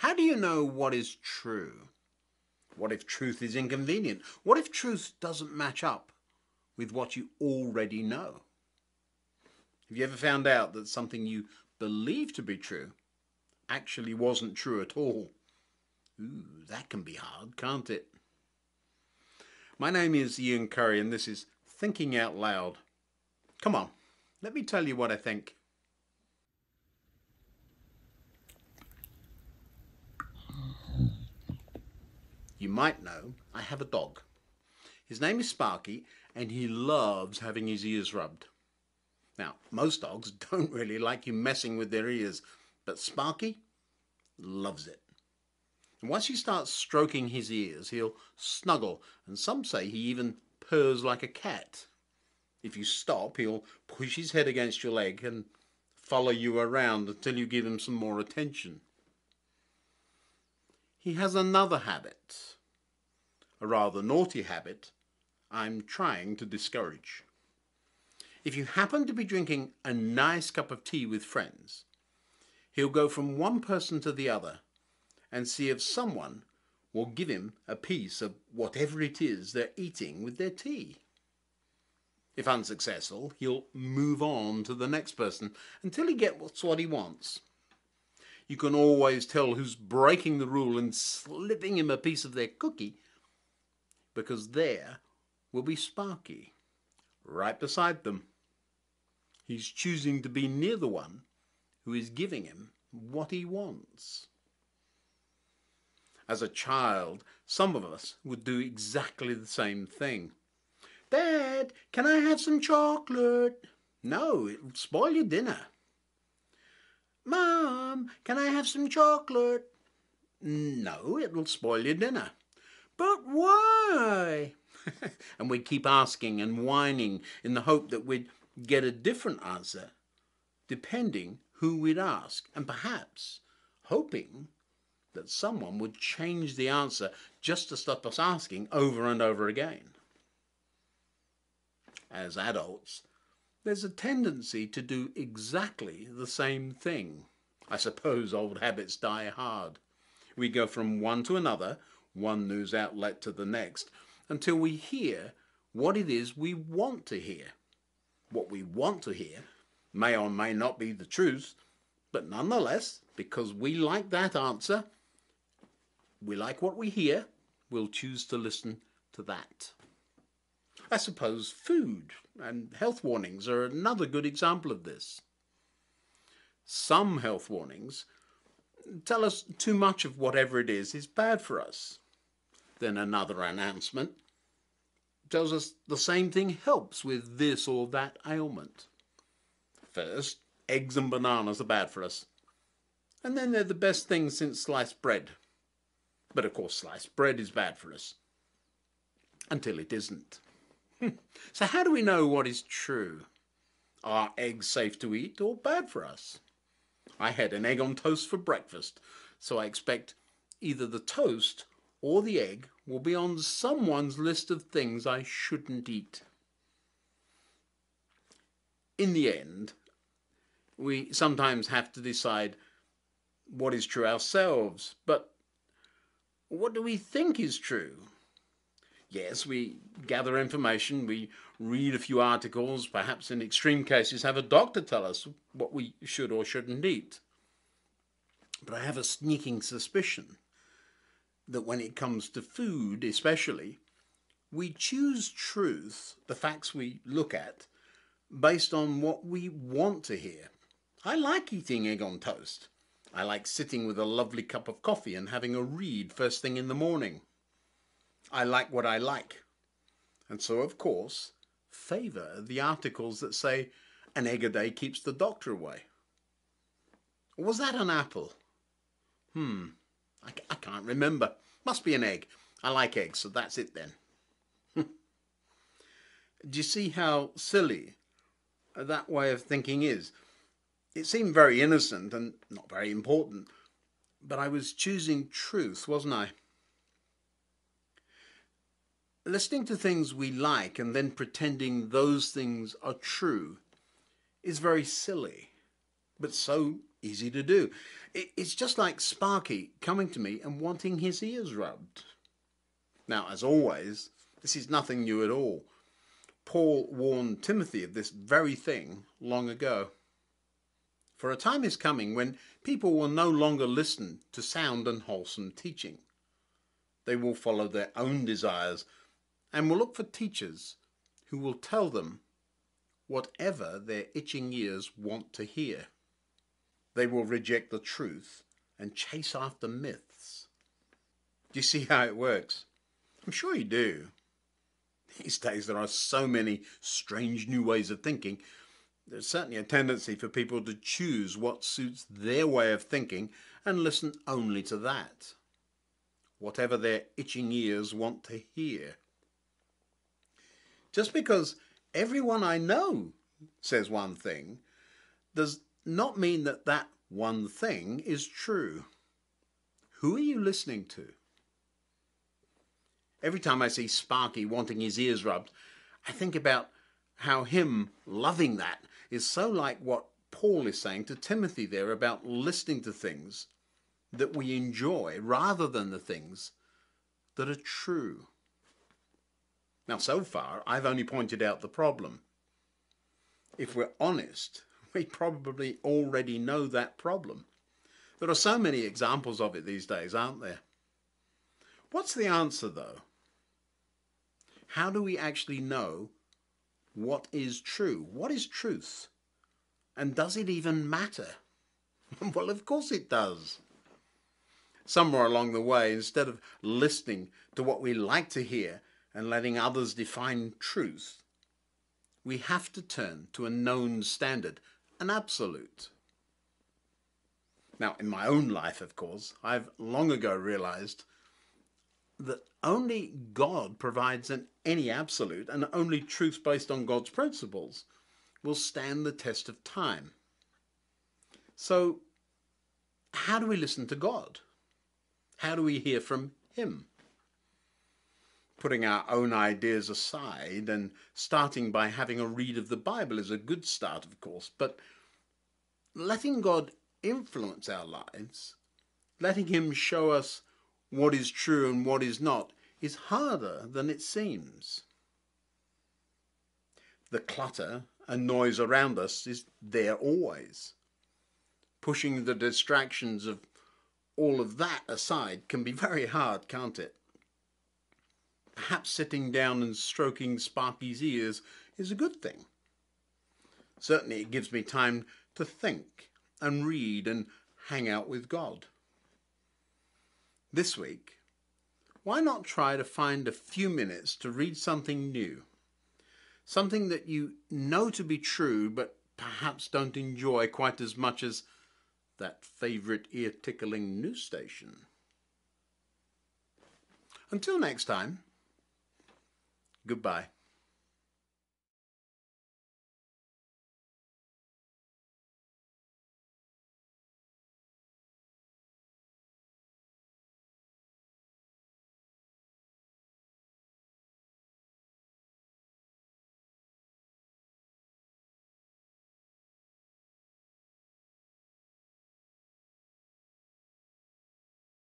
How do you know what is true? What if truth is inconvenient? What if truth doesn't match up with what you already know? Have you ever found out that something you believe to be true actually wasn't true at all? Ooh, that can be hard, can't it? My name is Ian Currey and this is Thinking Out Loud. Come on, let me tell you what I think. You might know I have a dog. His name is Sparky and he loves having his ears rubbed. Now, most dogs don't really like you messing with their ears, but Sparky loves it. And once you start stroking his ears, he'll snuggle, and some say he even purrs like a cat. If you stop, he'll push his head against your leg and follow you around until you give him some more attention. He has another habit, a rather naughty habit I'm trying to discourage. If you happen to be drinking a nice cup of tea with friends, he'll go from one person to the other and see if someone will give him a piece of whatever it is they're eating with their tea. If unsuccessful, he'll move on to the next person until he gets what he wants you can always tell who's breaking the rule and slipping him a piece of their cookie because there will be Sparky right beside them. He's choosing to be near the one who is giving him what he wants. As a child, some of us would do exactly the same thing. Dad, can I have some chocolate? No, it'll spoil your dinner. Mom, can I have some chocolate? No, it will spoil your dinner. But why? and we'd keep asking and whining in the hope that we'd get a different answer, depending who we'd ask, and perhaps hoping that someone would change the answer just to stop us asking over and over again. As adults, there's a tendency to do exactly the same thing. I suppose old habits die hard. We go from one to another, one news outlet to the next, until we hear what it is we want to hear. What we want to hear may or may not be the truth, but nonetheless, because we like that answer, we like what we hear, we'll choose to listen to that. I suppose food and health warnings are another good example of this. Some health warnings tell us too much of whatever it is is bad for us. Then another announcement tells us the same thing helps with this or that ailment. First, eggs and bananas are bad for us. And then they're the best thing since sliced bread. But of course, sliced bread is bad for us. Until it isn't. so how do we know what is true? Are eggs safe to eat or bad for us? I had an egg on toast for breakfast, so I expect either the toast or the egg will be on someone's list of things I shouldn't eat. In the end, we sometimes have to decide what is true ourselves, but what do we think is true? Yes, we gather information, we read a few articles, perhaps in extreme cases have a doctor tell us what we should or shouldn't eat. But I have a sneaking suspicion that when it comes to food especially, we choose truth, the facts we look at, based on what we want to hear. I like eating egg on toast. I like sitting with a lovely cup of coffee and having a read first thing in the morning. I like what I like. And so, of course, favour the articles that say an egg a day keeps the doctor away. Was that an apple? Hmm, I, I can't remember. Must be an egg. I like eggs, so that's it then. Do you see how silly that way of thinking is? It seemed very innocent and not very important, but I was choosing truth, wasn't I? Listening to things we like and then pretending those things are true is very silly, but so easy to do. It's just like Sparky coming to me and wanting his ears rubbed. Now, as always, this is nothing new at all. Paul warned Timothy of this very thing long ago. For a time is coming when people will no longer listen to sound and wholesome teaching. They will follow their own desires and will look for teachers who will tell them whatever their itching ears want to hear. They will reject the truth and chase after myths. Do you see how it works? I'm sure you do. These days there are so many strange new ways of thinking. There's certainly a tendency for people to choose what suits their way of thinking and listen only to that. Whatever their itching ears want to hear. Just because everyone I know says one thing does not mean that that one thing is true. Who are you listening to? Every time I see Sparky wanting his ears rubbed, I think about how him loving that is so like what Paul is saying to Timothy there about listening to things that we enjoy rather than the things that are true. Now, so far, I've only pointed out the problem. If we're honest, we probably already know that problem. There are so many examples of it these days, aren't there? What's the answer, though? How do we actually know what is true? What is truth? And does it even matter? well, of course it does. Somewhere along the way, instead of listening to what we like to hear and letting others define truth, we have to turn to a known standard, an absolute. Now, in my own life, of course, I've long ago realized that only God provides an any absolute and only truth based on God's principles will stand the test of time. So, how do we listen to God? How do we hear from Him? Putting our own ideas aside and starting by having a read of the Bible is a good start, of course, but letting God influence our lives, letting Him show us what is true and what is not, is harder than it seems. The clutter and noise around us is there always. Pushing the distractions of all of that aside can be very hard, can't it? Perhaps sitting down and stroking Sparky's ears is a good thing. Certainly it gives me time to think and read and hang out with God. This week, why not try to find a few minutes to read something new? Something that you know to be true but perhaps don't enjoy quite as much as that favourite ear tickling news station. Until next time. Goodbye.